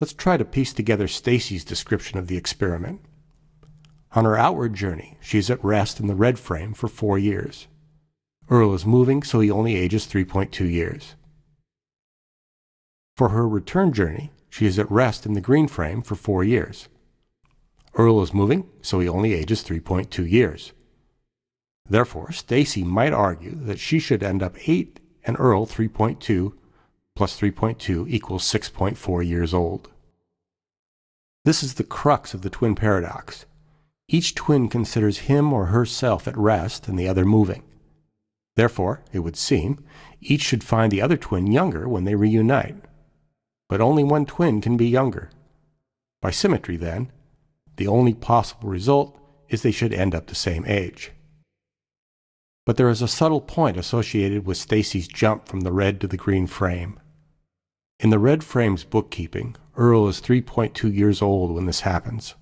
Let's try to piece together Stacy's description of the experiment. On her outward journey, she is at rest in the red frame for four years. Earl is moving, so he only ages 3.2 years. For her return journey, she is at rest in the green frame for four years. Earl is moving, so he only ages 3.2 years. Therefore, Stacy might argue that she should end up 8 and Earl 3.2 plus 3.2 equals 6.4 years old. This is the crux of the twin paradox. Each twin considers him or herself at rest and the other moving. Therefore, it would seem, each should find the other twin younger when they reunite. But only one twin can be younger. By symmetry, then, the only possible result is they should end up the same age. But there is a subtle point associated with Stacy's jump from the red to the green frame. In the red frame's bookkeeping, Earl is 3.2 years old when this happens.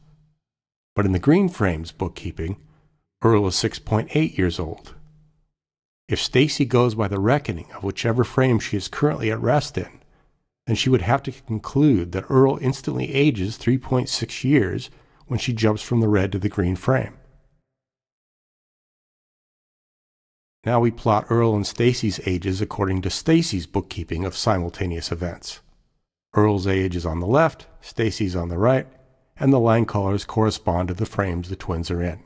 But in the green frame's bookkeeping, Earl is 6.8 years old. If Stacy goes by the reckoning of whichever frame she is currently at rest in, then she would have to conclude that Earl instantly ages 3.6 years when she jumps from the red to the green frame. Now we plot Earl and Stacy's ages according to Stacy's bookkeeping of simultaneous events. Earl's age is on the left, Stacy's on the right, and the line colors correspond to the frames the twins are in.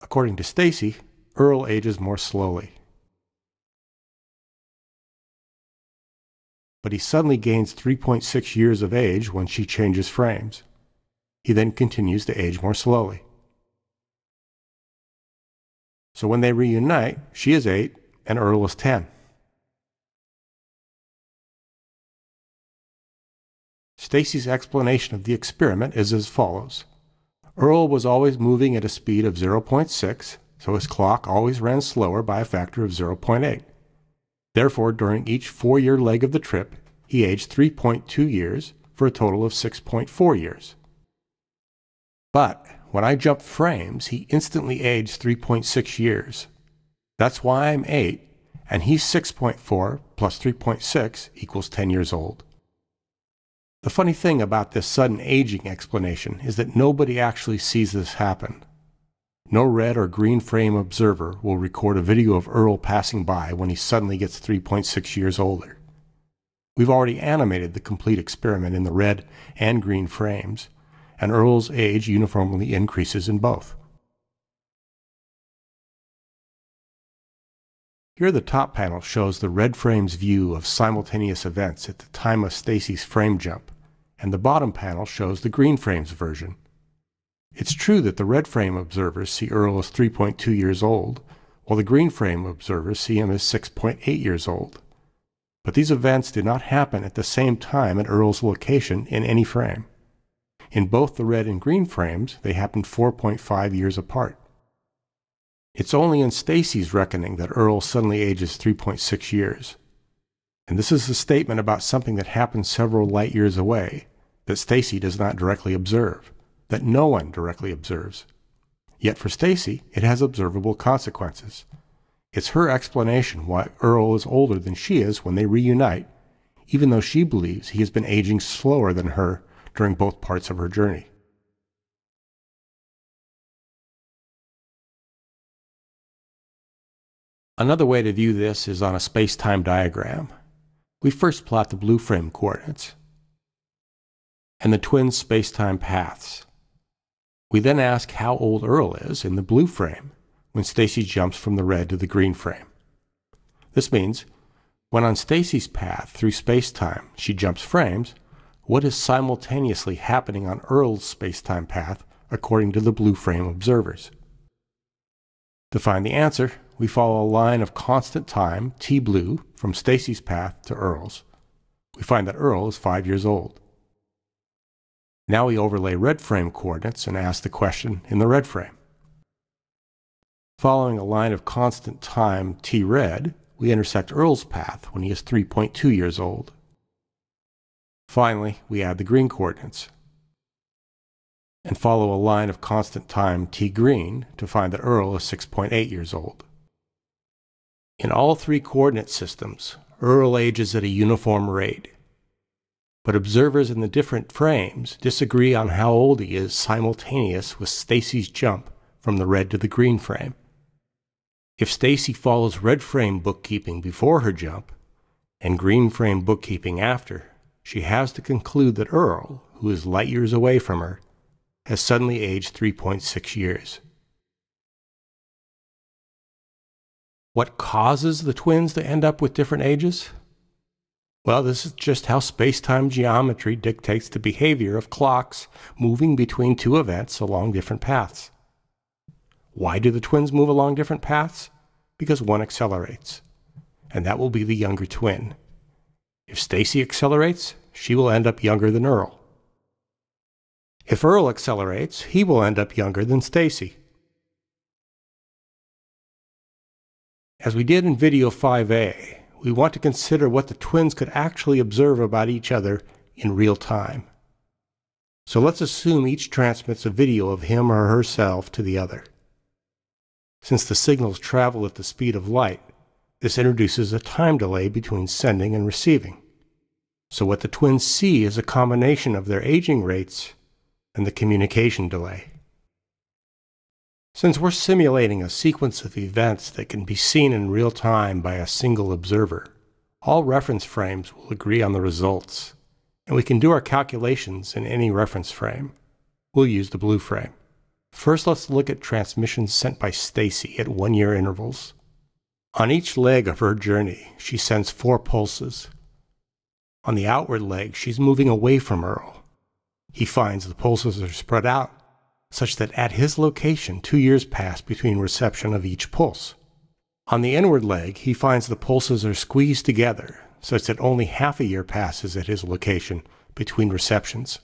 According to Stacy, Earl ages more slowly. But he suddenly gains 3.6 years of age when she changes frames. He then continues to age more slowly. So when they reunite, she is 8 and Earl is 10. Stacy's explanation of the experiment is as follows. Earl was always moving at a speed of 0.6, so his clock always ran slower by a factor of 0.8. Therefore, during each four-year leg of the trip, he aged 3.2 years for a total of 6.4 years. But when I jump frames, he instantly aged 3.6 years. That's why I'm 8, and he's 6.4 plus 3.6 equals 10 years old. The funny thing about this sudden aging explanation is that nobody actually sees this happen. No red or green frame observer will record a video of Earl passing by when he suddenly gets 3.6 years older. We've already animated the complete experiment in the red and green frames, and Earl's age uniformly increases in both. Here the top panel shows the red frame's view of simultaneous events at the time of Stacy's frame jump, and the bottom panel shows the green frame's version. It's true that the red frame observers see Earl as 3.2 years old, while the green frame observers see him as 6.8 years old. But these events did not happen at the same time at Earl's location in any frame. In both the red and green frames, they happened 4.5 years apart. It's only in Stacy's reckoning that Earl suddenly ages 3.6 years. And this is a statement about something that happened several light years away that Stacy does not directly observe, that no one directly observes. Yet for Stacy, it has observable consequences. It's her explanation why Earl is older than she is when they reunite, even though she believes he has been aging slower than her during both parts of her journey. Another way to view this is on a space-time diagram. We first plot the blue frame coordinates and the twin space-time paths. We then ask how old Earl is in the blue frame when Stacy jumps from the red to the green frame. This means when on Stacy's path through space-time she jumps frames, what is simultaneously happening on Earl's space-time path according to the blue frame observers. To find the answer, we follow a line of constant time, t blue, from Stacy's path to Earl's. We find that Earl is 5 years old. Now we overlay red frame coordinates and ask the question in the red frame. Following a line of constant time t red, we intersect Earl's path when he is 3.2 years old. Finally, we add the green coordinates and follow a line of constant time t green to find that Earl is 6.8 years old. In all three coordinate systems, Earl ages at a uniform rate. but observers in the different frames disagree on how old he is simultaneous with Stacy's jump from the red to the green frame. If Stacy follows red frame bookkeeping before her jump and green frame bookkeeping after, she has to conclude that Earl, who is light years away from her, has suddenly aged 3.6 years. What causes the twins to end up with different ages? Well, this is just how space time geometry dictates the behavior of clocks moving between two events along different paths. Why do the twins move along different paths? Because one accelerates, and that will be the younger twin. If Stacy accelerates, she will end up younger than Earl. If Earl accelerates, he will end up younger than Stacy. As we did in video 5a, we want to consider what the twins could actually observe about each other in real time. So let's assume each transmits a video of him or herself to the other. Since the signals travel at the speed of light, this introduces a time delay between sending and receiving. So what the twins see is a combination of their aging rates and the communication delay. Since we're simulating a sequence of events that can be seen in real time by a single observer, all reference frames will agree on the results, and we can do our calculations in any reference frame. We'll use the blue frame. First, let's look at transmissions sent by Stacy at one year intervals. On each leg of her journey, she sends four pulses. On the outward leg, she's moving away from Earl. He finds the pulses are spread out such that at his location two years pass between reception of each pulse. On the inward leg, he finds the pulses are squeezed together, such that only half a year passes at his location between receptions.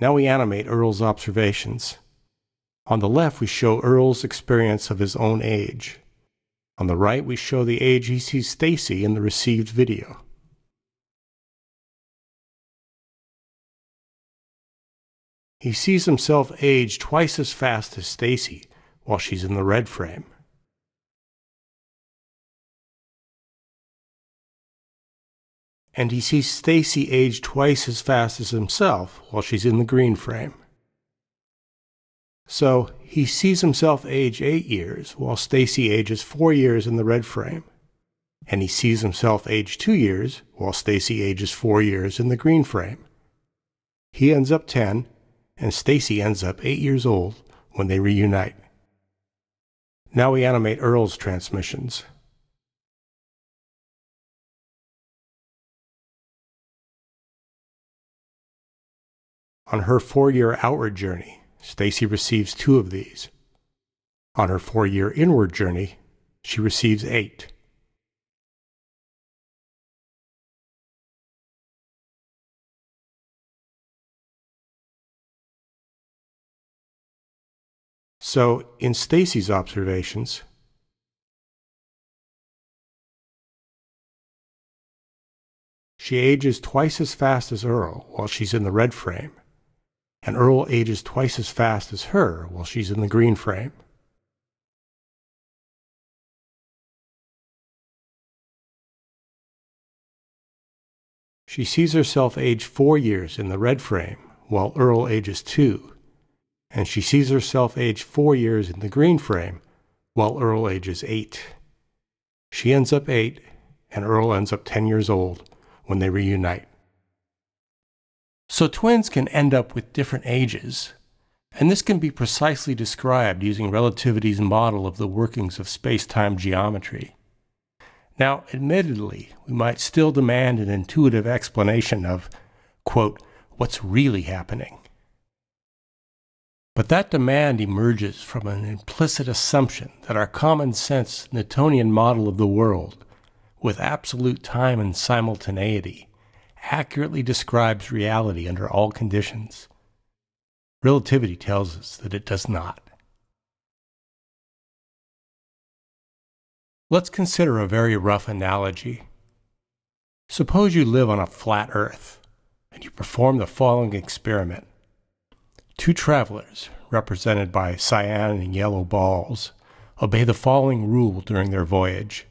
Now we animate Earl's observations. On the left, we show Earl's experience of his own age. On the right, we show the age he sees Stacy in the received video. He sees himself age twice as fast as Stacy while she's in the red frame. And he sees Stacy age twice as fast as himself while she's in the green frame. So he sees himself age 8 years while Stacy ages 4 years in the red frame. And he sees himself age 2 years while Stacy ages 4 years in the green frame. He ends up 10 and Stacy ends up eight years old when they reunite. Now we animate Earl's transmissions. On her four-year outward journey, Stacy receives two of these. On her four-year inward journey, she receives eight. So, in Stacy's observations, she ages twice as fast as Earl while she's in the red frame, and Earl ages twice as fast as her while she's in the green frame. She sees herself age four years in the red frame, while Earl ages two and she sees herself age four years in the green frame, while Earl ages eight. She ends up eight, and Earl ends up 10 years old when they reunite. So twins can end up with different ages, and this can be precisely described using relativity's model of the workings of space time geometry. Now, admittedly, we might still demand an intuitive explanation of, quote, what's really happening. But that demand emerges from an implicit assumption that our common sense Newtonian model of the world, with absolute time and simultaneity, accurately describes reality under all conditions. Relativity tells us that it does not. Let's consider a very rough analogy. Suppose you live on a flat earth and you perform the following experiment. Two travelers, represented by cyan and yellow balls, obey the following rule during their voyage.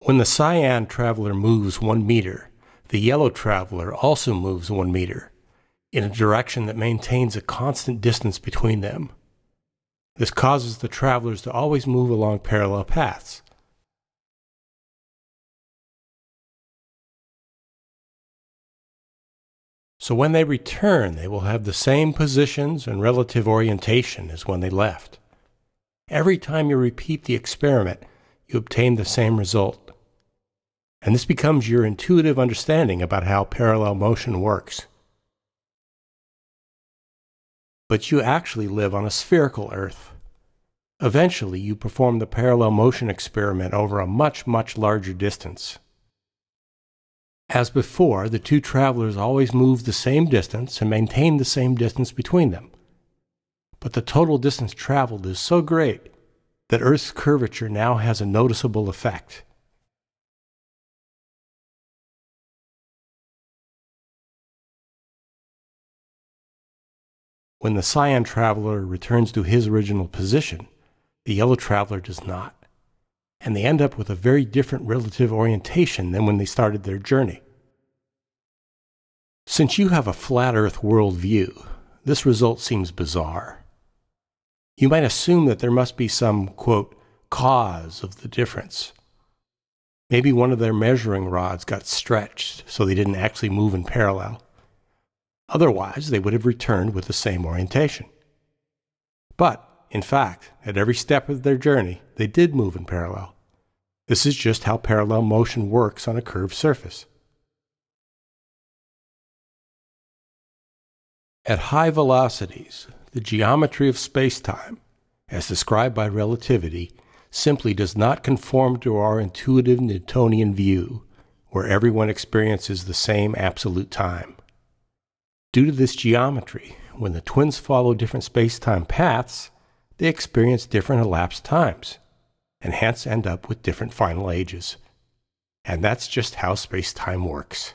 When the cyan traveler moves one meter, the yellow traveler also moves one meter in a direction that maintains a constant distance between them. This causes the travelers to always move along parallel paths. So when they return, they will have the same positions and relative orientation as when they left. Every time you repeat the experiment, you obtain the same result. And this becomes your intuitive understanding about how parallel motion works. But you actually live on a spherical Earth. Eventually, you perform the parallel motion experiment over a much, much larger distance. As before, the two travelers always move the same distance and maintain the same distance between them. But the total distance traveled is so great that Earth's curvature now has a noticeable effect. When the cyan traveler returns to his original position, the yellow traveler does not and they end up with a very different relative orientation than when they started their journey. Since you have a flat earth worldview, this result seems bizarre. You might assume that there must be some, quote, cause of the difference. Maybe one of their measuring rods got stretched so they didn't actually move in parallel. Otherwise, they would have returned with the same orientation. But in fact, at every step of their journey, they did move in parallel. This is just how parallel motion works on a curved surface. At high velocities, the geometry of spacetime, as described by relativity, simply does not conform to our intuitive Newtonian view, where everyone experiences the same absolute time. Due to this geometry, when the twins follow different space-time paths, they experience different elapsed times, and hence end up with different final ages. And that's just how space time works.